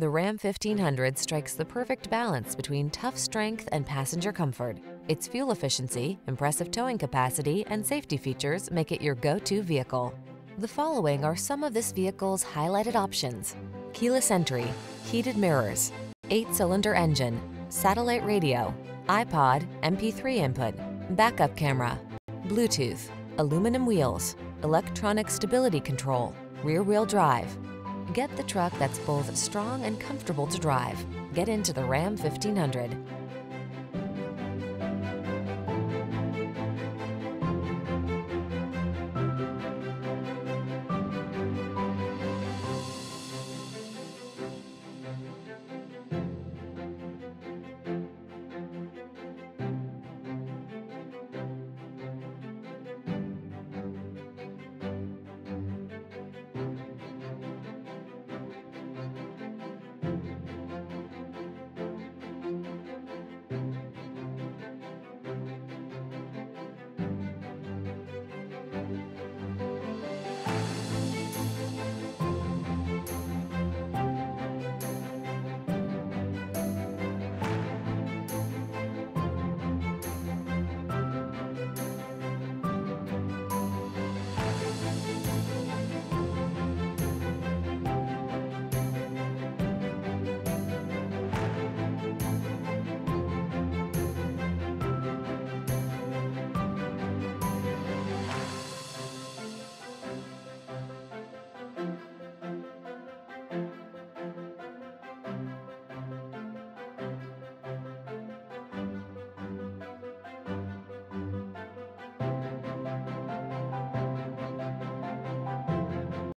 The Ram 1500 strikes the perfect balance between tough strength and passenger comfort. Its fuel efficiency, impressive towing capacity, and safety features make it your go-to vehicle. The following are some of this vehicle's highlighted options. Keyless entry, heated mirrors, eight-cylinder engine, satellite radio, iPod, MP3 input, backup camera, Bluetooth, aluminum wheels, electronic stability control, rear-wheel drive. Get the truck that's both strong and comfortable to drive. Get into the Ram 1500.